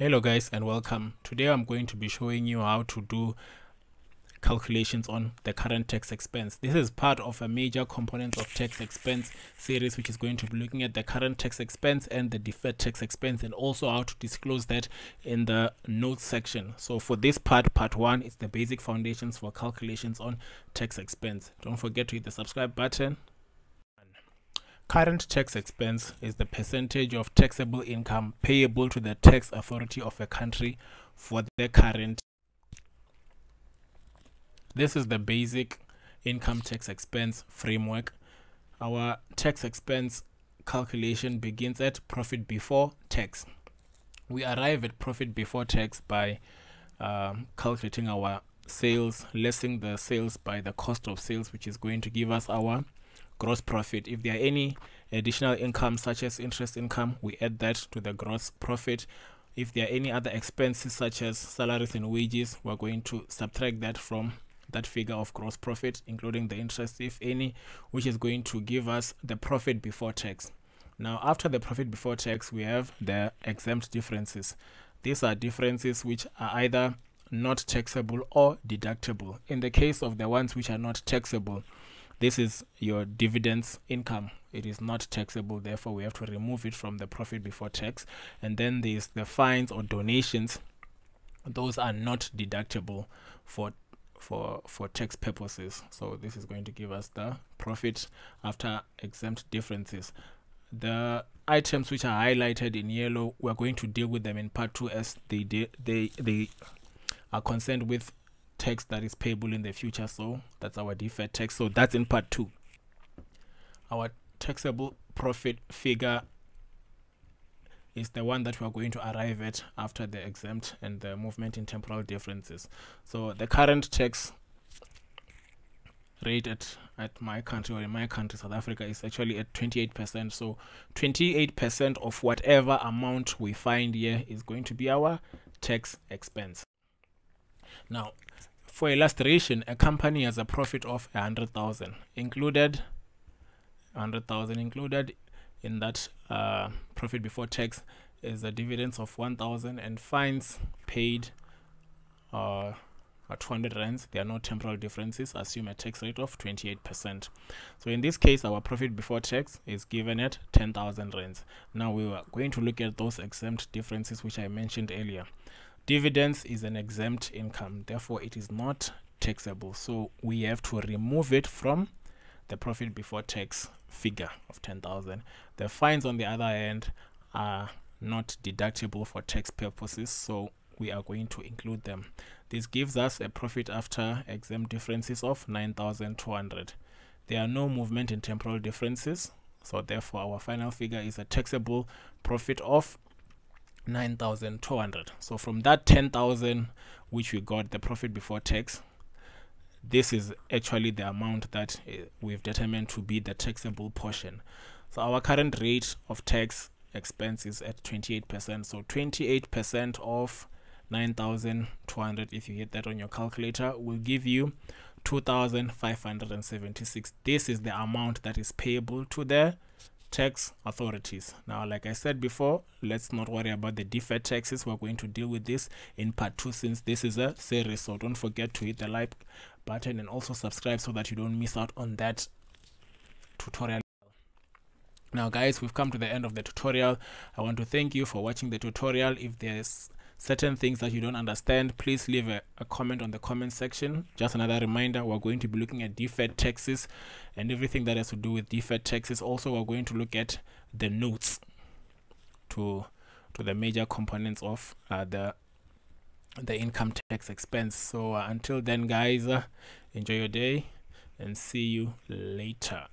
hello guys and welcome. Today i'm going to be showing you how to do calculations on the current tax expense. This is part of a major components of tax expense series which is going to be looking at the current tax expense and the deferred tax expense and also how to disclose that in the notes section. So for this part part one is the basic foundations for calculations on tax expense. Don't forget to hit the subscribe button Current tax expense is the percentage of taxable income payable to the tax authority of a country for the current. This is the basic income tax expense framework. Our tax expense calculation begins at profit before tax. We arrive at profit before tax by um, calculating our sales, lessing the sales by the cost of sales, which is going to give us our gross profit. If there are any additional income such as interest income, we add that to the gross profit. If there are any other expenses such as salaries and wages, we're going to subtract that from that figure of gross profit, including the interest, if any, which is going to give us the profit before tax. Now, after the profit before tax, we have the exempt differences. These are differences which are either not taxable or deductible. In the case of the ones which are not taxable, this is your dividends income. It is not taxable therefore we have to remove it from the profit before tax. And then there's the fines or donations. Those are not deductible for for for tax purposes. So this is going to give us the profit after exempt differences. The items which are highlighted in yellow we're going to deal with them in part 2 as they they they are concerned with tax that is payable in the future so that's our deferred tax. So that's in part two. Our taxable profit figure is the one that we are going to arrive at after the exempt and the movement in temporal differences. So the current tax rate at, at my country or in my country south africa is actually at 28 percent. So 28 percent of whatever amount we find here is going to be our tax expense. Now for illustration, a company has a profit of hundred thousand included, hundred thousand included in that uh, profit before tax is a dividends of one thousand and fines paid uh, at 200 rands. There are no temporal differences. Assume a tax rate of 28%. So in this case, our profit before tax is given at 10,000 rands. Now we are going to look at those exempt differences which I mentioned earlier. Dividends is an exempt income, therefore it is not taxable. So we have to remove it from the profit before tax figure of 10,000. The fines on the other hand are not deductible for tax purposes, so we are going to include them. This gives us a profit after exempt differences of 9,200. There are no movement in temporal differences, so therefore our final figure is a taxable profit of 9,200. So from that 10,000 which we got the profit before tax, this is actually the amount that uh, we've determined to be the taxable portion. So our current rate of tax expense is at 28%. So 28% of 9,200, if you hit that on your calculator, will give you 2,576. This is the amount that is payable to the tax authorities. Now, like I said before, let's not worry about the deferred taxes. We're going to deal with this in part two since this is a series. So don't forget to hit the like button and also subscribe so that you don't miss out on that tutorial. Now guys, we've come to the end of the tutorial. I want to thank you for watching the tutorial. If there's certain things that you don't understand, please leave a, a, comment on the comment section. Just another reminder, we're going to be looking at deferred taxes and everything that has to do with deferred taxes. Also, we're going to look at the notes to to the major components of uh, the the income tax expense. So uh, until then, guys, uh, enjoy your day and see you later.